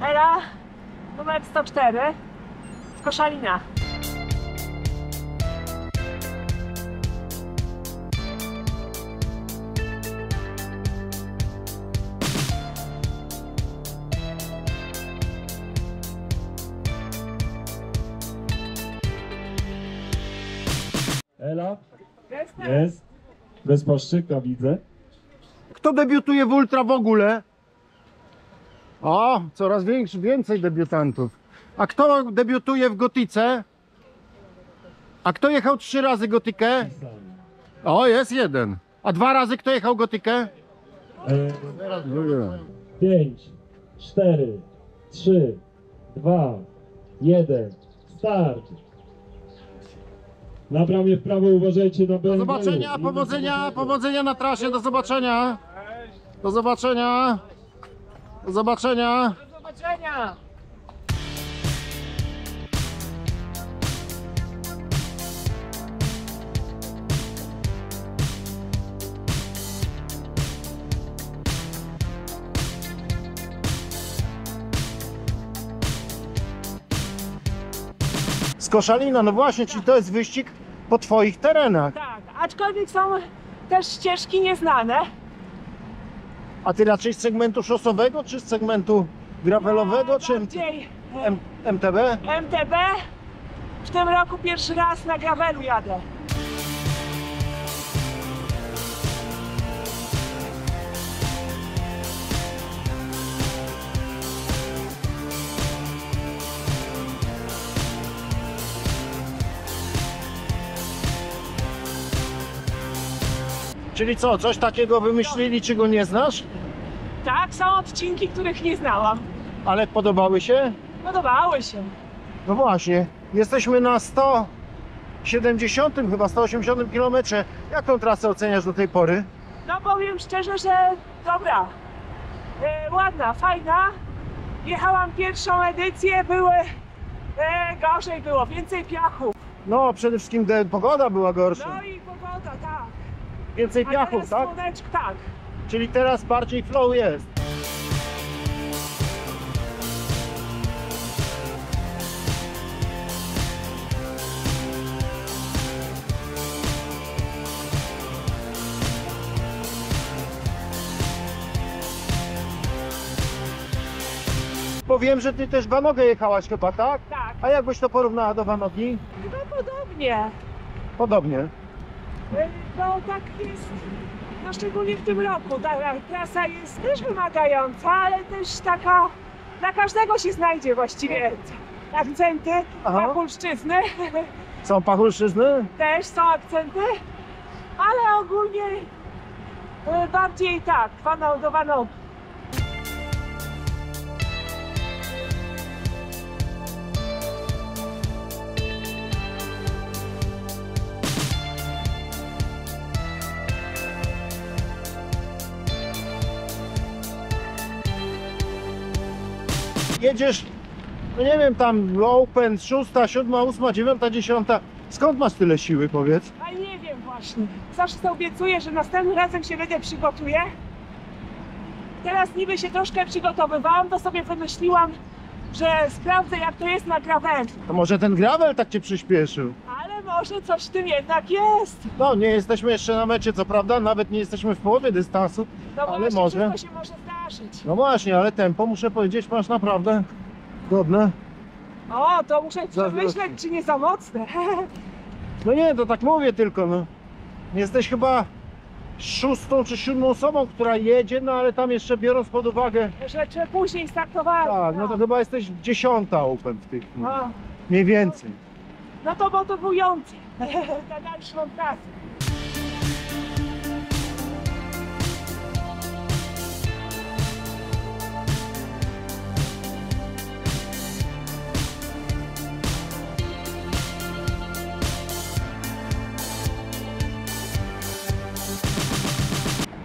Ela, numer 104 z Koszalina. Ela? Jest. Bez płaszczyka widzę. Kto debiutuje w Ultra w ogóle? O, coraz większy, więcej debiutantów. A kto debiutuje w Gotice? A kto jechał trzy razy Gotikę? O, jest jeden. A dwa razy kto jechał Gotikę? E, 5, 4, 3, 2, 1. Start. Na bramie w prawo uważajcie na Do BMW. zobaczenia, powodzenia, powodzenia na trasie, do zobaczenia. Do zobaczenia. Do zobaczenia. Do zobaczenia. Z Koszalina, no właśnie, czyli to jest wyścig po twoich terenach. Tak, aczkolwiek są też ścieżki nieznane. A ty raczej z segmentu szosowego, czy z segmentu gravelowego, czy Bardziej M- MTB? MTB. W tym roku pierwszy raz na gravelu jadę. Czyli co, coś takiego wymyślili, czego nie znasz? Tak, są odcinki, których nie znałam. Ale podobały się? Podobały się. No właśnie, jesteśmy na 170, chyba 180 km. Jak tą trasę oceniasz do tej pory? No powiem szczerze, że dobra. E, ładna, fajna. Jechałam pierwszą edycję, były e, gorzej było, więcej piachu. No, przede wszystkim de- pogoda była gorsza. No i pogoda, tak. Więcej piachów, tak? słoneczko, tak. Czyli teraz bardziej flow jest. Powiem, że ty też Wanogę jechałaś chyba, tak? Tak, A jak byś to porównała do Wanogi? chyba podobnie. Podobnie. No tak jest, no szczególnie w tym roku. Ta trasa jest też wymagająca, ale też taka, dla każdego się znajdzie właściwie akcenty, Aha. Pachulszczyzny. Są pachulszczyzny? też są akcenty, ale ogólnie e, bardziej tak, do Wanogi. Jedziesz, no nie wiem, tam Open, 6, 7, 8, 9, 10. Skąd masz tyle siły, powiedz? A nie wiem właśnie. Zawsze obiecuję, że następnym razem się będzie przygotuję. Teraz niby się troszkę przygotowywałam, to sobie wymyśliłam, że sprawdzę jak to jest na gravelu. To może ten gravel tak cię przyspieszył? Ale może coś w tym jednak jest. No, nie jesteśmy jeszcze na mecie, co prawda, nawet nie jesteśmy w połowie dystansu. No Ale właśnie, może. wszystko się może zdarzyć. No właśnie, ale tempo, muszę powiedzieć, masz naprawdę godne. O, to muszę przemyśleć, czy nie za mocne. No nie, to tak mówię tylko, no. Jesteś chyba szóstą czy siódmą osobą, która jedzie, no ale tam jeszcze biorąc pod uwagę, że czy później startowałem. tak, no to chyba jesteś dziesiąta Open w tych, no, mniej więcej. no to motywujące na dalszą trasę.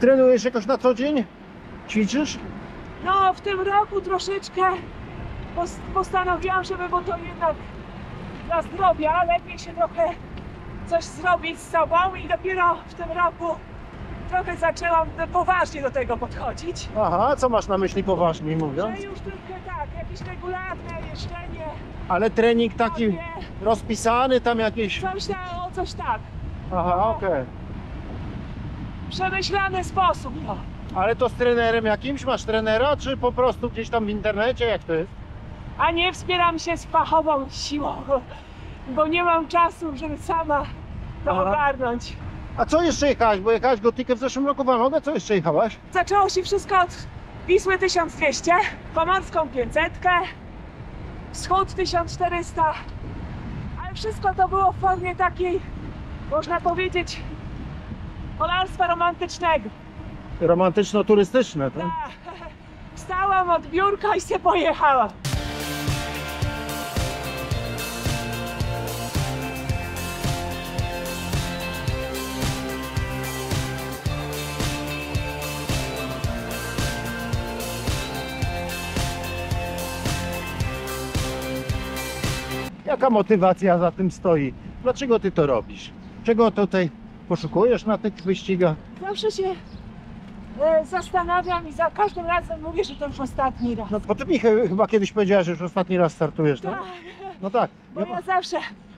Trenujesz jakoś na co dzień? Ćwiczysz? No, w tym roku troszeczkę pos- postanowiłam, żeby, bo to jednak dla zdrowia lepiej się trochę coś zrobić z sobą i dopiero w tym roku trochę zaczęłam poważnie do tego podchodzić. Aha, co masz na myśli poważniej mówiąc? Że już trochę tak, jakieś regularne jeżdżenie, Ale trening taki rozpisany, tam jakieś... coś tam, o coś tak. Aha, okej. Przemyślany sposób, no. Ale to z trenerem jakimś? Masz trenera, czy po prostu gdzieś tam w internecie? Jak to jest? A nie wspieram się z fachową siłą, bo nie mam czasu, żeby sama to Aha. ogarnąć. A co jeszcze jechałaś? Bo jechałaś gotykę w zeszłym roku w nogę, co jeszcze jechałaś? Zaczęło się wszystko od Wisły 1200, Pomorską 500, Wschód 1400, ale wszystko to było w formie takiej, można powiedzieć, kolarstwa romantycznego. Romantyczno-turystyczne, tak? Tak. Wstałam od biurka i się pojechałam. Jaka motywacja za tym stoi? Dlaczego ty to robisz? Czego tutaj poszukujesz na tych wyścigach? Zawsze się e, zastanawiam i za każdym razem mówię, że to już ostatni raz. No bo ty mi chy- chyba kiedyś powiedziałeś, że już ostatni raz startujesz, tak? Tak, No tak. bo ja zawsze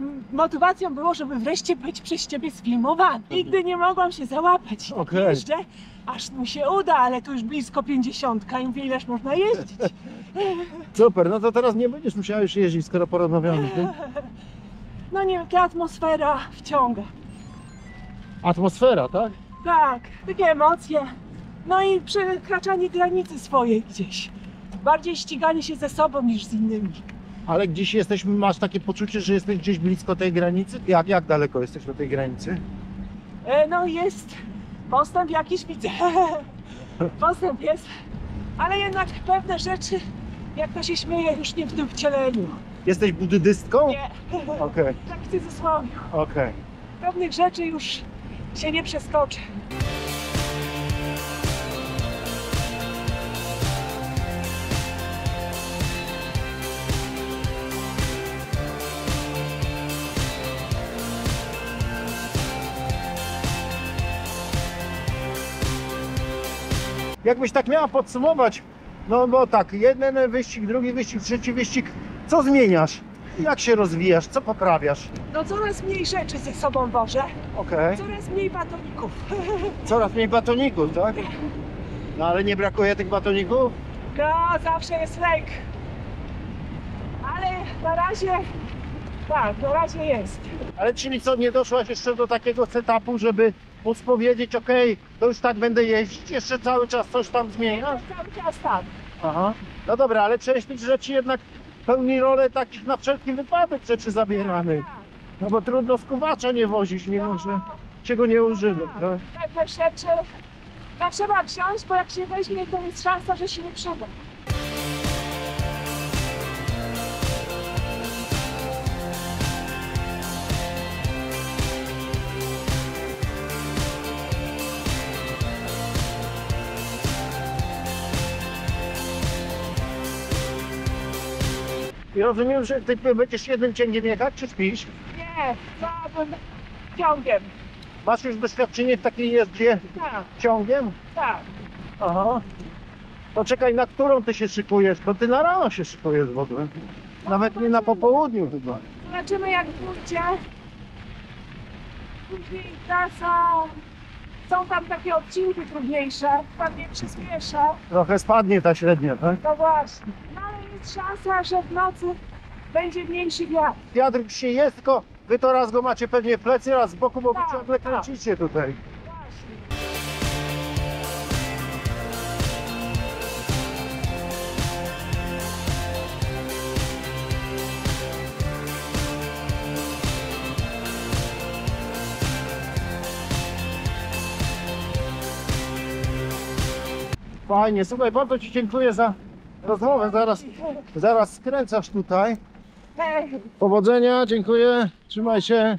mm, motywacją było, żeby wreszcie być przez ciebie sfilmowany. Nigdy nie mogłam się załapać. Jak Okej. Jeżdżę, aż mu się uda, ale tu już blisko 50 i mówię, ileż można jeździć. Super, no to teraz nie będziesz musiała już jeździć, skoro porozmawiamy. No nie wiem, ta atmosfera wciąga. Atmosfera, tak? Tak, takie emocje. No i przekraczanie granicy swojej gdzieś. Bardziej ściganie się ze sobą niż z innymi. Ale gdzieś jesteś, masz takie poczucie, że jesteś gdzieś blisko tej granicy? Jak, jak daleko jesteś do tej granicy? E, no jest postęp jakiś widzę. postęp jest, ale jednak pewne rzeczy, jak to się śmieje, już nie w tym wcieleniu. Jesteś buddystką? Nie, Okej, tak w cudzysłowie. okej. Pewnych rzeczy już się nie przeskoczy. Jakbyś tak miała podsumować, no bo tak, jeden wyścig, drugi wyścig, trzeci wyścig, co zmieniasz? Jak się rozwijasz? Co poprawiasz? No coraz mniej rzeczy ze sobą wożę, Okej. coraz mniej batoników. Coraz mniej batoników, tak? No ale nie brakuje tych batoników? No, zawsze jest lęk. Ale na razie, tak, na razie jest. Ale czyli co, nie doszłaś jeszcze do takiego setupu, żeby móc powiedzieć, okej, to już tak będę jeździć, jeszcze cały czas coś tam zmieniasz? Cały czas tak. Aha. No dobra, ale część tych rzeczy jednak pełni rolę takich na wszelki wypadek rzeczy zabieranych. No bo trudno skuwacza nie wozić, mimo że się go nie używa. Tak? Pewne rzeczy no, trzeba wziąć, bo jak się weźmie, to jest szansa, że się nie przyda. I rozumiem, że ty będziesz jednym ciągiem jechać, czy śpisz? Nie, całym ciągiem. Masz już doświadczenie w takiej jeździe Tak, ciągiem? tak. Aha. To czekaj, na którą ty się szykujesz? To ty na rano się szykujesz w ogóle. Nawet nie na popołudniu chyba. Zobaczymy jak pójdzie. Później trasa. Są tam takie odcinki trudniejsze, tam nie przyspieszę. Trochę spadnie ta średnia, tak? No właśnie. No jest szansa, że w nocy będzie mniejszy wiatr. Wiatr się jest, tylko wy to raz go macie pewnie w plecy, raz z boku, bo wy Tak, ciągle tak. kręcicie tutaj. Właśnie. Fajnie, słuchaj, bardzo ci dziękuję za rozmowę. Zaraz, zaraz skręcasz tutaj. Powodzenia, dziękuję. Trzymaj się.